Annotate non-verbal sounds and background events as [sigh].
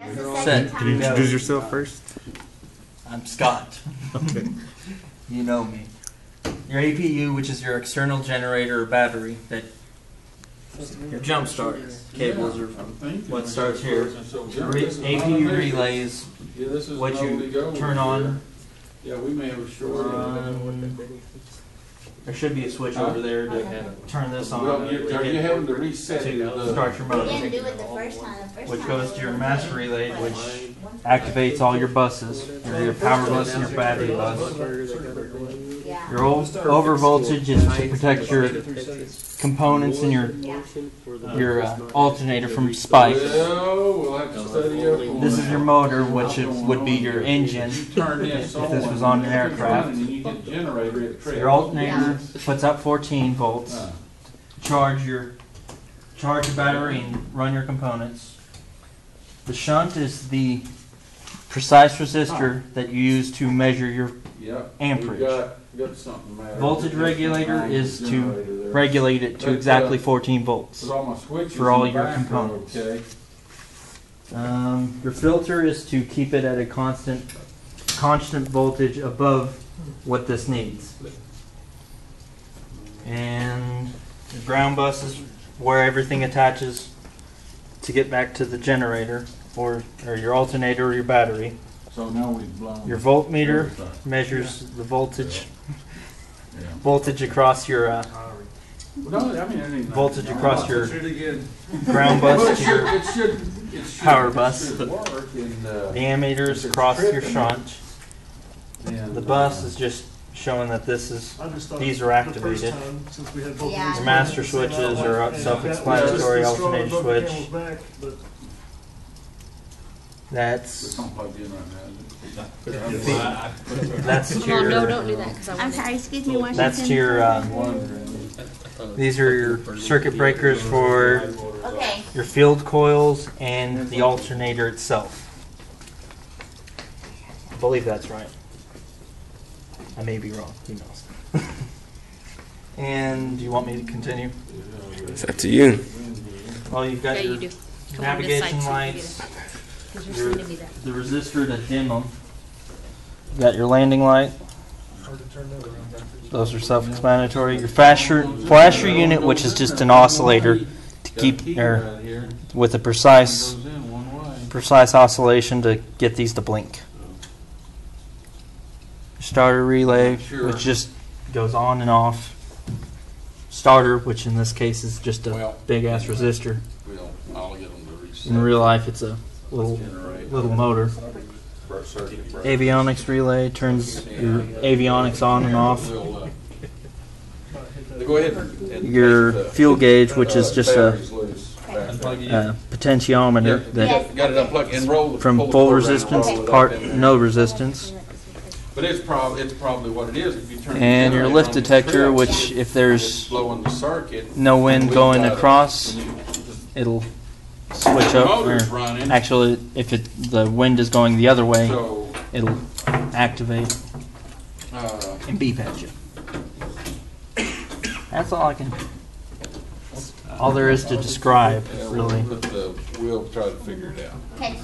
That's the Set. Can you introduce yourself first? I'm Scott. Okay. [laughs] You know me. Your APU, which is your external generator or battery that your jump start cables are what starts here. Re- APU relays Yeah, this is what how we you go turn on. Yeah, we may have a short. Um, There should be a switch over there to turn this on. Well, you- are you having to reset to the? start your We motor, didn't do it the first time. The first which time goes to your master relay, which activates all your buses, your, your power bus and your battery bus. Yeah. Your old over voltage is to protect your components and your Yeah. your uh, alternator from spikes. Well, we'll have to study up on This is your motor, which is, would be your engine. Turn this If on. this was on an aircraft. running, You get the generator, it trips. Your alternator puts out 14 volts. Uh, Charge your charge your battery and run your components. The shunt is the precise resistor that you use to measure your Yep. Amperage. We got, got something there. Voltage regulator is to there. regulate it to But, uh, exactly 14 volts. All my for all your components. Okay. Um, your filter is to keep it at a constant, constant voltage above what this needs. And the ground bus is where everything attaches to get back to the generator or, or your alternator or your battery. So now we've blown. Your voltmeter everything. measures the voltage Yeah. [laughs] voltage across your uh, No, I mean, voltage across your ground bus to your it should, it should. power it bus. should work and, uh, diameters across your shunt. and, The bus is just showing that this is I just thought These are the first activated. time, since we had both of Yeah. these Your master running at the same switches hour, are and self-explanatory, that was just the straw alternator above the switch. camel's back, but It's That's not plugged in right now, is that's to No, no, your don't do that because I I'm want sorry, excuse me, Washington. that's to your it? uh, these are your circuit breakers for Okay. your field coils and the alternator itself. I believe that's right. I may be wrong. Who knows? [laughs] and do you want me to continue? It's up to you. Well, you've got you your do. Come on this navigation side so you can get lights. it. 'Cause you're Your- sending me that. the resistor to dim them. You got your landing light. hard to turn that around. Those are self-explanatory. Your flasher flasher unit, which is just an oscillator to keep or with a precise Goes in one way. precise oscillation to get these to blink. Starter relay, Sure. which just goes on and off. Starter, which in this case is just a Well- big ass resistor. We'll, I'll get them to reset. In real life, it's a little Generate. little motor. Circuit breaker. Avionics relay turns your avionics on and off. We'll, uh, Go ahead and. and Your take the, fuel gauge, which is uh, just a, batteries loose. Battery. a potentiometer Yeah, that Got it unplugged and roll. the- from full resistance to part no resistance. But it's prob, it's probably what it is if you turn. And your lift detector, trips. which if there's blowing the circuit. no wind We've going across, When it'll switch The up. Or running, actually, if it the wind is going the other way, so, it'll activate uh, and beep at you. That's all I can. All there is to describe, yeah, we'll really. the- We'll try to figure it out. Okay.